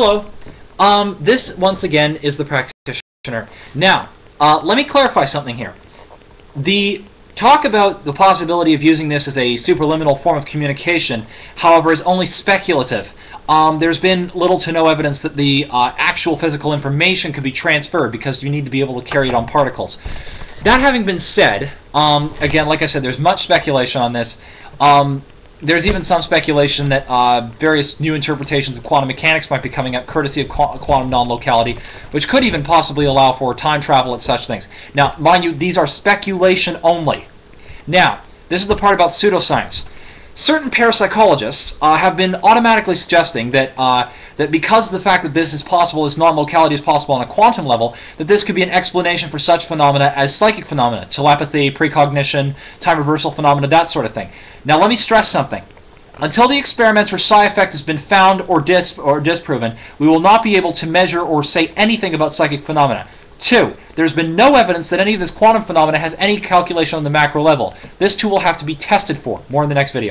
Hello. Um, this, once again, is the practitioner. Now, uh, let me clarify something here. The talk about the possibility of using this as a superluminal form of communication, however, is only speculative. Um, there's been little to no evidence that the uh, actual physical information could be transferred because you need to be able to carry it on particles. That having been said, um, again, like I said, there's much speculation on this. Um, there's even some speculation that uh, various new interpretations of quantum mechanics might be coming up courtesy of qu quantum non-locality, which could even possibly allow for time travel and such things. Now, mind you, these are speculation only. Now, this is the part about pseudoscience. Certain parapsychologists uh, have been automatically suggesting that uh, that because of the fact that this is possible, this non-locality is possible on a quantum level, that this could be an explanation for such phenomena as psychic phenomena, telepathy, precognition, time reversal phenomena, that sort of thing. Now, let me stress something. Until the experimenter psi effect has been found or, dis or disproven, we will not be able to measure or say anything about psychic phenomena. Two, there's been no evidence that any of this quantum phenomena has any calculation on the macro level. This too will have to be tested for. More in the next video.